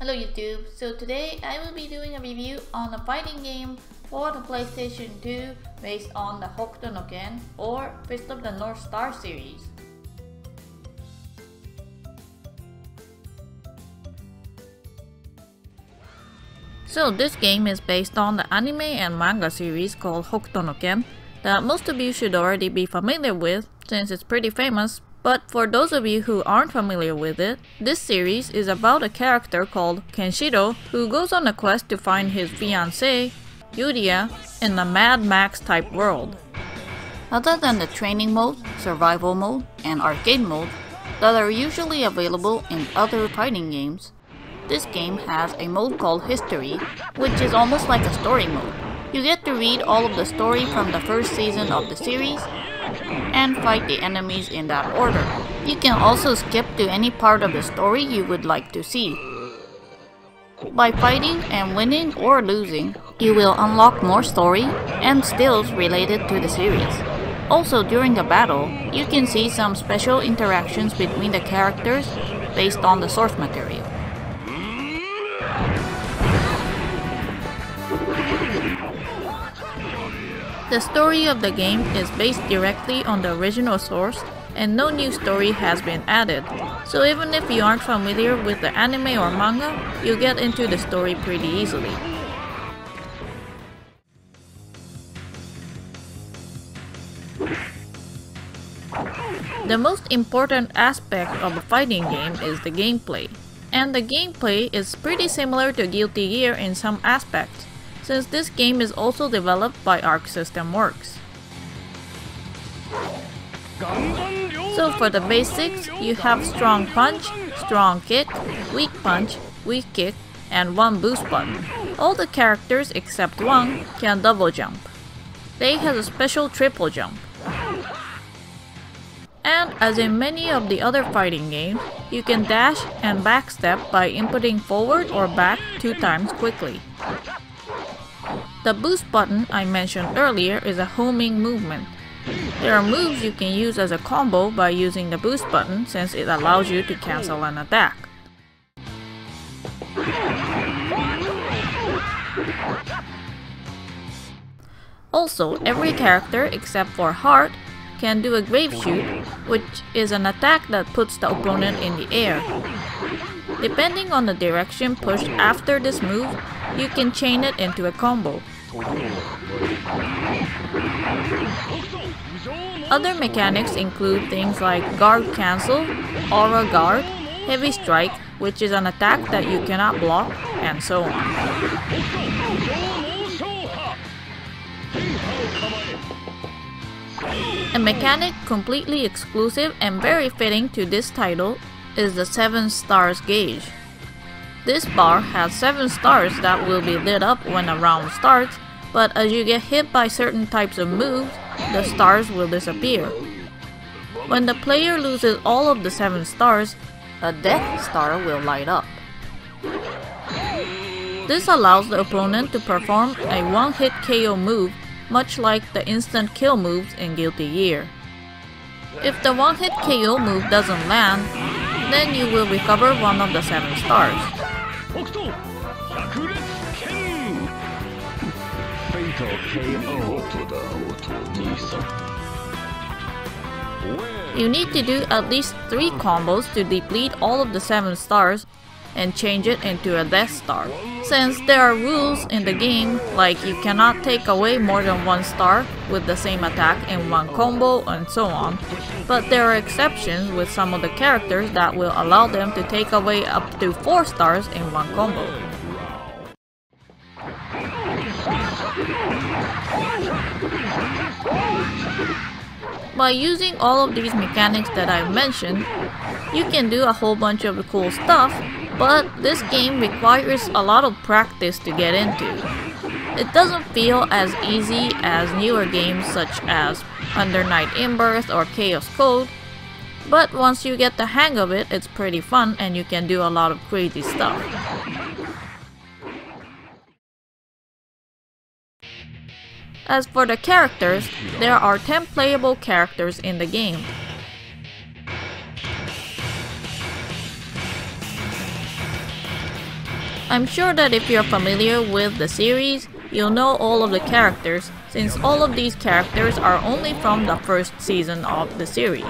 Hello YouTube, so today I will be doing a review on a fighting game for the PlayStation 2 based on the Hokuto no Ken or Fist of the North Star series. So this game is based on the anime and manga series called Hokuto no Ken that most of you should already be familiar with since it's pretty famous but for those of you who aren't familiar with it, this series is about a character called Kenshiro who goes on a quest to find his fiancée, Yuria, in a Mad Max type world. Other than the training mode, survival mode, and arcade mode that are usually available in other fighting games, this game has a mode called History, which is almost like a story mode. You get to read all of the story from the first season of the series and fight the enemies in that order. You can also skip to any part of the story you would like to see. By fighting and winning or losing, you will unlock more story and stills related to the series. Also during the battle, you can see some special interactions between the characters based on the source material. The story of the game is based directly on the original source and no new story has been added. So even if you aren't familiar with the anime or manga, you'll get into the story pretty easily. The most important aspect of a fighting game is the gameplay. And the gameplay is pretty similar to Guilty Gear in some aspects since this game is also developed by Arc System Works. So for the basics, you have strong punch, strong kick, weak punch, weak kick, and one boost button. All the characters except one can double jump. They has a special triple jump. And as in many of the other fighting games, you can dash and backstep by inputting forward or back two times quickly. The boost button I mentioned earlier is a homing movement. There are moves you can use as a combo by using the boost button since it allows you to cancel an attack. Also, every character except for Heart can do a grave shoot, which is an attack that puts the opponent in the air. Depending on the direction pushed after this move, you can chain it into a combo. Other mechanics include things like guard cancel, aura guard, heavy strike, which is an attack that you cannot block, and so on. A mechanic completely exclusive and very fitting to this title is the 7 stars gauge. This bar has 7 stars that will be lit up when a round starts, but as you get hit by certain types of moves, the stars will disappear. When the player loses all of the 7 stars, a death star will light up. This allows the opponent to perform a one-hit KO move much like the instant kill moves in Guilty Gear. If the one-hit KO move doesn't land, then you will recover one of the 7 stars. You need to do at least 3 combos to deplete all of the 7 stars and change it into a Death Star. Since there are rules in the game, like you cannot take away more than one star with the same attack in one combo and so on, but there are exceptions with some of the characters that will allow them to take away up to 4 stars in one combo. By using all of these mechanics that I've mentioned, you can do a whole bunch of cool stuff but this game requires a lot of practice to get into. It doesn't feel as easy as newer games such as Under Night In-Birth or Chaos Code, but once you get the hang of it, it's pretty fun and you can do a lot of crazy stuff. As for the characters, there are 10 playable characters in the game, I'm sure that if you're familiar with the series, you'll know all of the characters since all of these characters are only from the first season of the series.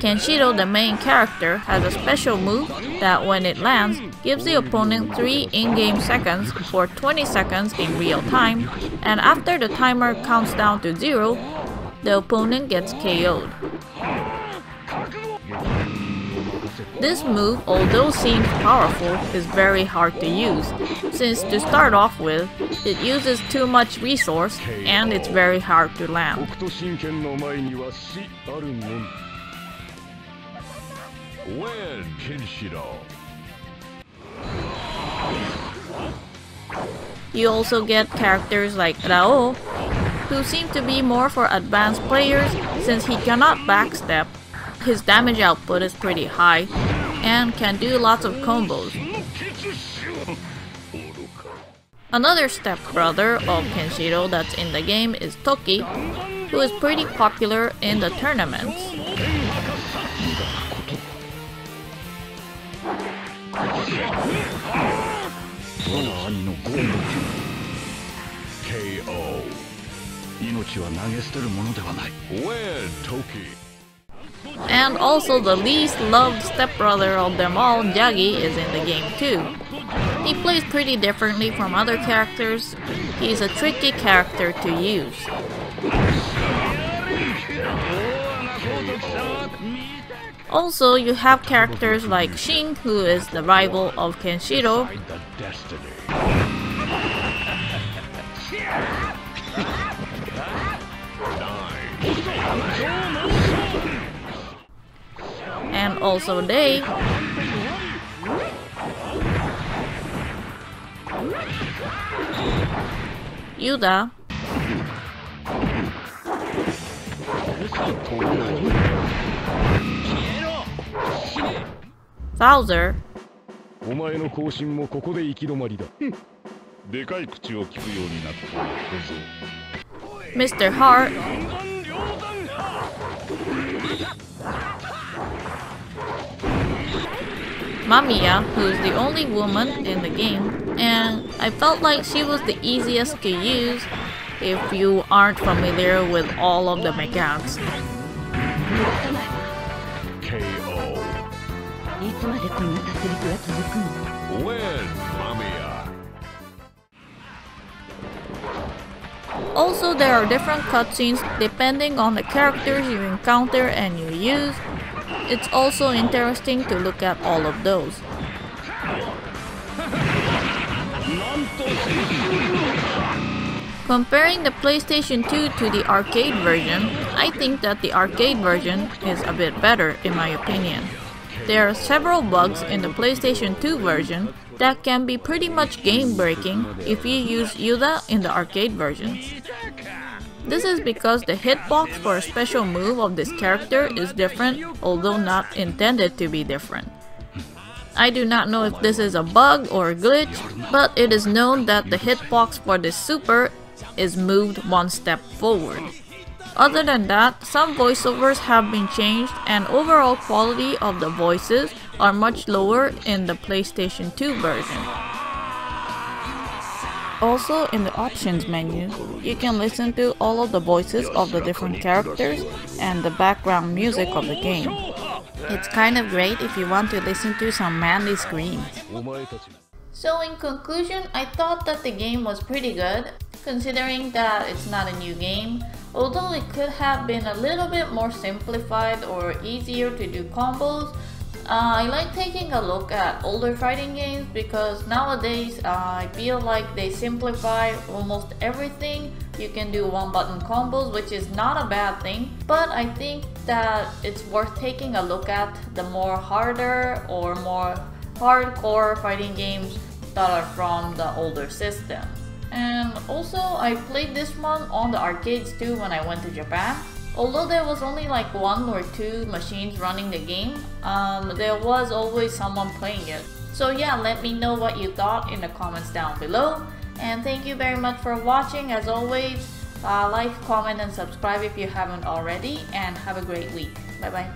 Kenshiro, the main character, has a special move that when it lands, gives the opponent 3 in-game seconds for 20 seconds in real time, and after the timer counts down to 0, the opponent gets KO'd. This move, although seems powerful, is very hard to use, since to start off with, it uses too much resource and it's very hard to land. You also get characters like Raoh, who seem to be more for advanced players since he cannot backstep his damage output is pretty high and can do lots of combos. Another stepbrother of Kenshiro that's in the game is Toki, who is pretty popular in the tournaments. Toki. And also the least loved stepbrother of them all, Jagi, is in the game too. He plays pretty differently from other characters. He's a tricky character to use. Also, you have characters like Shin, who is the rival of Kenshiro. also Rei Yuda. Souther. Hmm. Mr. Heart. Mamiya, who's the only woman in the game, and I felt like she was the easiest to use if you aren't familiar with all of the mechanics. KO. Win, Mamiya. Also, there are different cutscenes depending on the characters you encounter and you use, it's also interesting to look at all of those. Comparing the PlayStation 2 to the arcade version, I think that the arcade version is a bit better in my opinion. There are several bugs in the PlayStation 2 version that can be pretty much game breaking if you use Yuda in the arcade version. This is because the hitbox for a special move of this character is different, although not intended to be different. I do not know if this is a bug or a glitch, but it is known that the hitbox for this super is moved one step forward. Other than that, some voiceovers have been changed and overall quality of the voices are much lower in the PlayStation 2 version. Also, in the options menu, you can listen to all of the voices of the different characters and the background music of the game. It's kind of great if you want to listen to some manly screams. So in conclusion, I thought that the game was pretty good, considering that it's not a new game, although it could have been a little bit more simplified or easier to do combos, uh, I like taking a look at older fighting games because nowadays uh, I feel like they simplify almost everything. You can do one button combos which is not a bad thing but I think that it's worth taking a look at the more harder or more hardcore fighting games that are from the older system. And also I played this one on the arcades too when I went to Japan Although there was only like one or two machines running the game, um, there was always someone playing it. So yeah, let me know what you thought in the comments down below. And thank you very much for watching as always. Uh, like, comment, and subscribe if you haven't already. And have a great week. Bye bye.